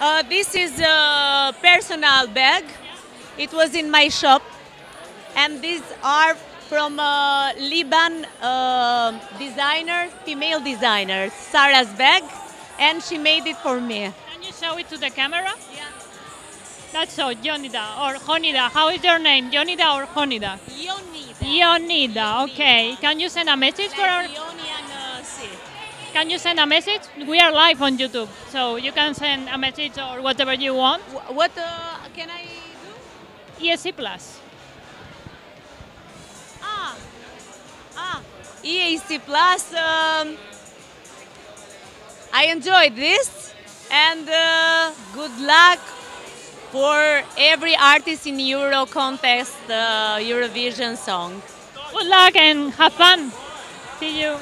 Uh, this is a personal bag. It was in my shop, and these are from a Liban uh, designer, female designer, Sarah's bag, and she made it for me. Can you show it to the camera? Yeah. That's so, Jonida or Honida. How is your name, Jonida or Honida? Yonida. Jonida, okay. Can you send a message for our... Like Yoni and uh, Si. Can you send a message? We are live on YouTube, so you can send a message or whatever you want. Wh- What uh, can I do? ESC Plus. Ah, ah, EAC Plus. Um, I enjoyed this, and uh, good luck for every artist in Euro contest, uh, Eurovision song. Good luck and have fun. See you.